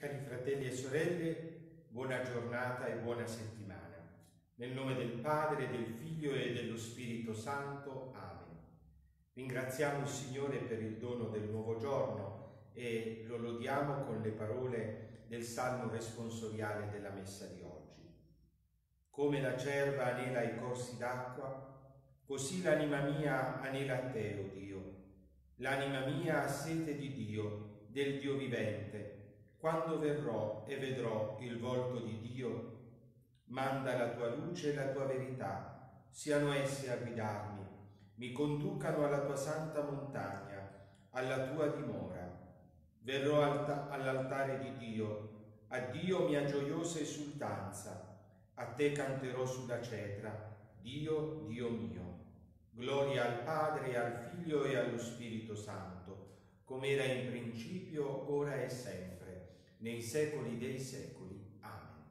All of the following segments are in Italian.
Cari fratelli e sorelle, buona giornata e buona settimana. Nel nome del Padre, del Figlio e dello Spirito Santo. Amen. Ringraziamo il Signore per il dono del nuovo giorno e lo lodiamo con le parole del Salmo responsoriale della Messa di oggi. Come la cerva anela i corsi d'acqua, così l'anima mia anela a te, o oh Dio. L'anima mia ha sete di Dio, del Dio vivente quando verrò e vedrò il volto di Dio, manda la tua luce e la tua verità, siano esse a guidarmi, mi conducano alla tua santa montagna, alla tua dimora. Verrò all'altare di Dio, a Dio mia gioiosa esultanza, a te canterò sulla cetra, Dio, Dio mio. Gloria al Padre, al Figlio e allo Spirito Santo, come era in principio, ora e sempre nei secoli dei secoli. Amen.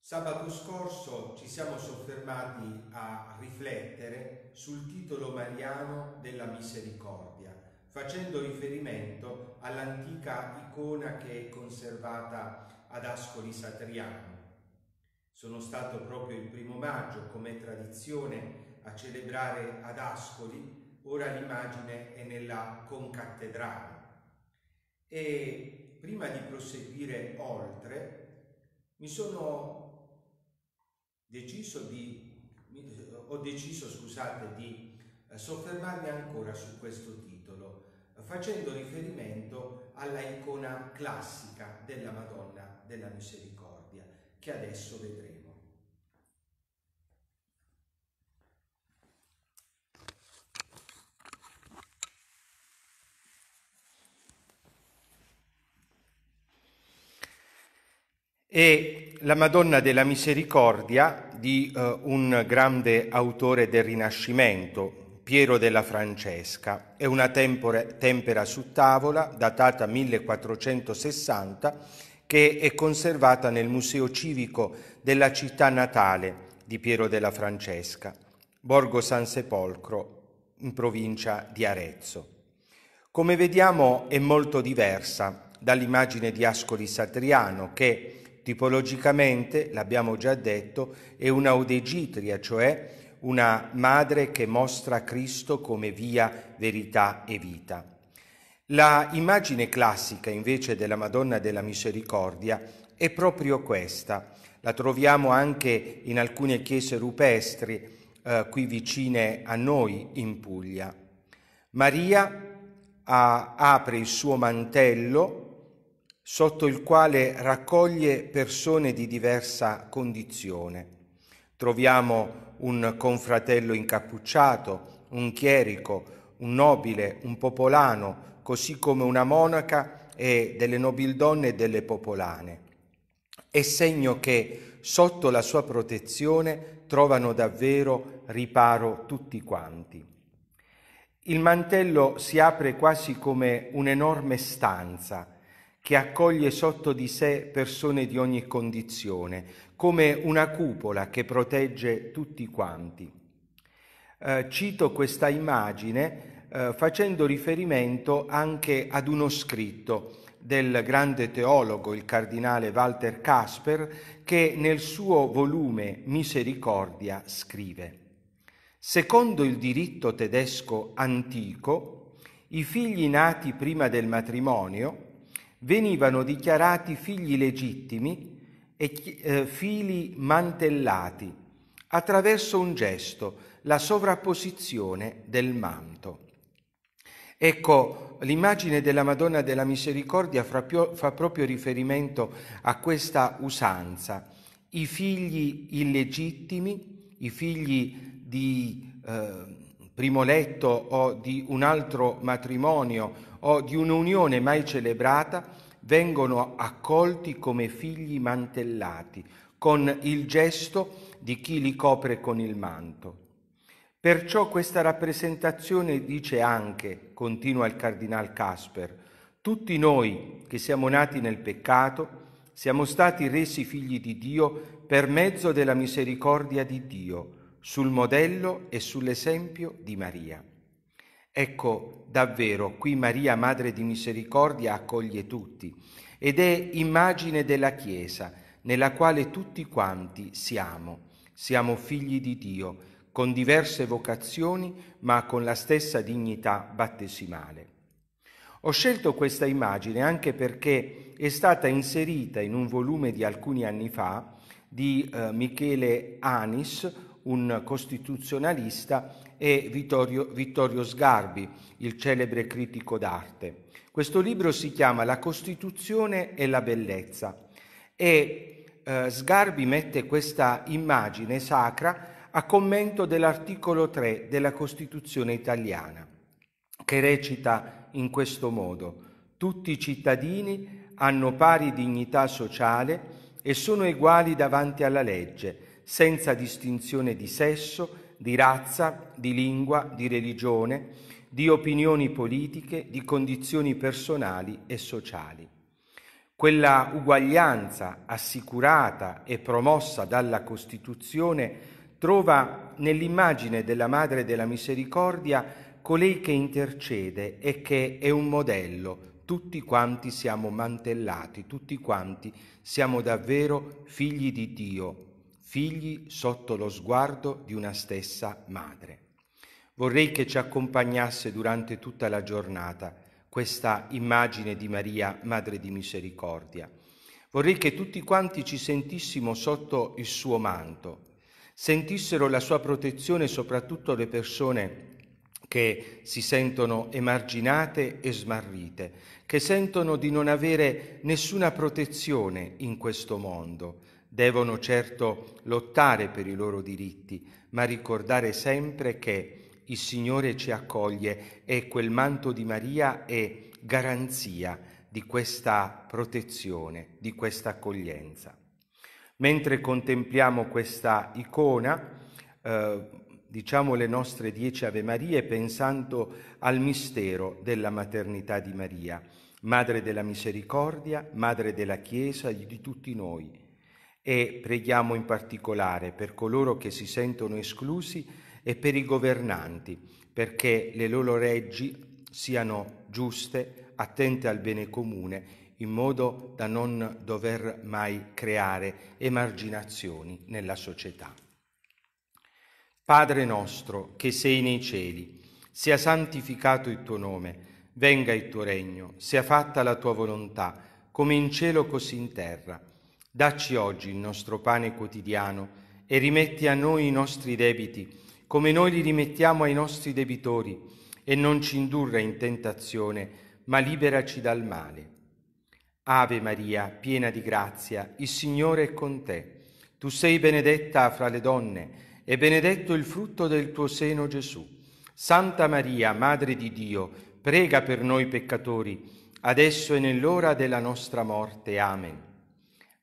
Sabato scorso ci siamo soffermati a riflettere sul titolo mariano della misericordia, facendo riferimento all'antica icona che è conservata ad Ascoli Satriano. Sono stato proprio il primo maggio, come tradizione, a celebrare ad Ascoli, ora l'immagine è nella concattedrale. E prima di proseguire oltre, mi sono deciso di, ho deciso, scusate, di eh, soffermarmi ancora su questo titolo, facendo riferimento alla icona classica della Madonna della Misericordia, che adesso vedremo. È la Madonna della Misericordia di eh, un grande autore del Rinascimento, Piero della Francesca. È una tempore, tempera su tavola datata 1460 che è conservata nel Museo Civico della città natale di Piero della Francesca, Borgo San Sepolcro, in provincia di Arezzo. Come vediamo è molto diversa dall'immagine di Ascoli Satriano che Tipologicamente, l'abbiamo già detto, è un'audegitria, cioè una madre che mostra Cristo come via, verità e vita. La immagine classica invece della Madonna della Misericordia è proprio questa. La troviamo anche in alcune chiese rupestri eh, qui vicine a noi in Puglia. Maria a, apre il suo mantello sotto il quale raccoglie persone di diversa condizione. Troviamo un confratello incappucciato, un chierico, un nobile, un popolano, così come una monaca e delle nobildonne e delle popolane. È segno che sotto la sua protezione trovano davvero riparo tutti quanti. Il mantello si apre quasi come un'enorme stanza, che accoglie sotto di sé persone di ogni condizione, come una cupola che protegge tutti quanti. Eh, cito questa immagine eh, facendo riferimento anche ad uno scritto del grande teologo, il cardinale Walter Kasper, che nel suo volume Misericordia scrive Secondo il diritto tedesco antico, i figli nati prima del matrimonio venivano dichiarati figli legittimi e eh, figli mantellati attraverso un gesto, la sovrapposizione del manto. Ecco, l'immagine della Madonna della Misericordia fa, proprio riferimento a questa usanza. I figli illegittimi, i figli di eh, primo letto o di un altro matrimonio o di un'unione mai celebrata vengono accolti come figli mantellati, con il gesto di chi li copre con il manto. Perciò questa rappresentazione dice anche, continua il cardinal Casper, tutti noi che siamo nati nel peccato siamo stati resi figli di Dio per mezzo della misericordia di Dio, sul modello e sull'esempio di Maria. Ecco, davvero, qui Maria, Madre di Misericordia, accoglie tutti ed è immagine della Chiesa, nella quale tutti quanti siamo. Siamo figli di Dio, con diverse vocazioni, ma con la stessa dignità battesimale. Ho scelto questa immagine anche perché è stata inserita in un volume di alcuni anni fa di eh, Michele Anis, un costituzionalista, e Vittorio, Vittorio Sgarbi, il celebre critico d'arte. Questo libro si chiama La Costituzione e la bellezza e eh, Sgarbi mette questa immagine sacra a commento dell'articolo 3 della Costituzione italiana, che recita in questo modo: Tutti i cittadini hanno pari dignità sociale e sono uguali davanti alla legge, senza distinzione di sesso, di razza, di lingua, di religione, di opinioni politiche, di condizioni personali e sociali. Quella uguaglianza assicurata e promossa dalla Costituzione trova nell'immagine della Madre della Misericordia colei che intercede e che è un modello. Tutti quanti siamo mantellati, tutti quanti siamo davvero figli di Dio, figli sotto lo sguardo di una stessa madre. Vorrei che ci accompagnasse durante tutta la giornata questa immagine di Maria, Madre di Misericordia. Vorrei che tutti quanti ci sentissimo sotto il suo manto, sentissero la sua protezione soprattutto le persone che si sentono emarginate e smarrite, che sentono di non avere nessuna protezione in questo mondo, Devono certo lottare per i loro diritti, ma ricordare sempre che il Signore ci accoglie e quel manto di Maria è garanzia di questa protezione, di questa accoglienza. Mentre contempliamo questa icona, eh, diciamo le nostre dieci Ave Marie pensando al mistero della maternità di Maria, Madre della Misericordia, Madre della Chiesa e di tutti noi e preghiamo in particolare per coloro che si sentono esclusi e per i governanti, perché le loro leggi siano giuste, attente al bene comune, in modo da non dover mai creare emarginazioni nella società. Padre nostro che sei nei cieli, sia santificato il tuo nome, venga il tuo regno, sia fatta la tua volontà, come in cielo così in terra. Dacci oggi il nostro pane quotidiano e rimetti a noi i nostri debiti, come noi li rimettiamo ai nostri debitori, e non ci indurre in tentazione, ma liberaci dal male. Ave Maria, piena di grazia, il Signore è con te. Tu sei benedetta fra le donne, e benedetto il frutto del tuo seno Gesù. Santa Maria, Madre di Dio, prega per noi peccatori, adesso e nell'ora della nostra morte. Amen.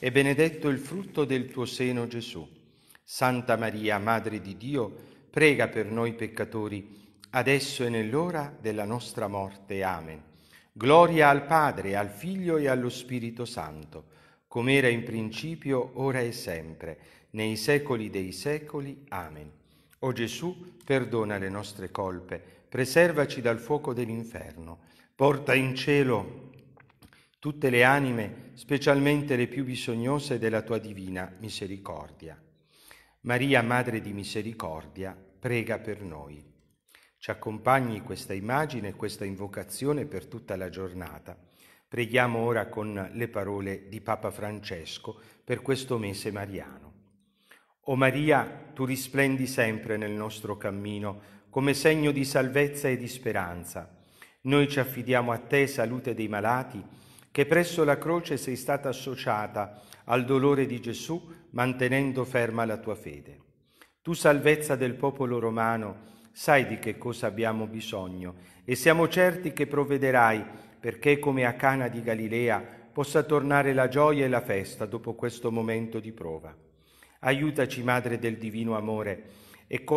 e benedetto il frutto del tuo seno, Gesù. Santa Maria, Madre di Dio, prega per noi peccatori, adesso e nell'ora della nostra morte. Amen. Gloria al Padre, al Figlio e allo Spirito Santo, come era in principio, ora e sempre, nei secoli dei secoli. Amen. O Gesù, perdona le nostre colpe, preservaci dal fuoco dell'inferno, porta in cielo tutte le anime, specialmente le più bisognose della tua divina misericordia. Maria, Madre di Misericordia, prega per noi. Ci accompagni questa immagine, questa invocazione per tutta la giornata. Preghiamo ora con le parole di Papa Francesco per questo mese mariano. O Maria, tu risplendi sempre nel nostro cammino come segno di salvezza e di speranza. Noi ci affidiamo a te, salute dei malati, che presso la croce sei stata associata al dolore di Gesù, mantenendo ferma la tua fede. Tu, salvezza del popolo romano, sai di che cosa abbiamo bisogno e siamo certi che provvederai perché come a Cana di Galilea possa tornare la gioia e la festa dopo questo momento di prova. Aiutaci, Madre del Divino Amore,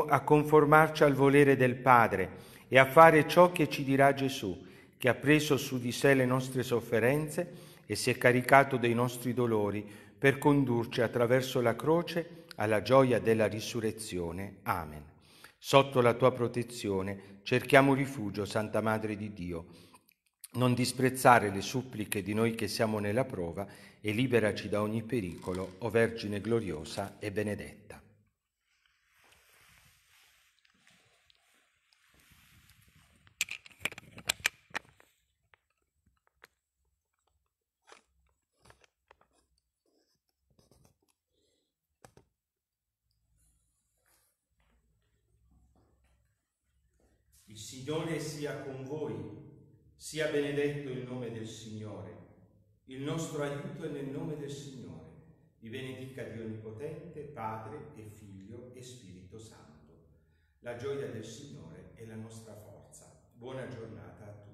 a conformarci al volere del Padre e a fare ciò che ci dirà Gesù, che ha preso su di sé le nostre sofferenze e si è caricato dei nostri dolori per condurci attraverso la croce alla gioia della risurrezione. Amen. Sotto la tua protezione cerchiamo rifugio, Santa Madre di Dio. Non disprezzare le suppliche di noi che siamo nella prova e liberaci da ogni pericolo, o Vergine gloriosa e benedetta. Il Signore sia con voi, sia benedetto il nome del Signore. Il nostro aiuto è nel nome del Signore. Vi benedica Dio Onnipotente, Padre e Figlio e Spirito Santo. La gioia del Signore è la nostra forza. Buona giornata a tutti.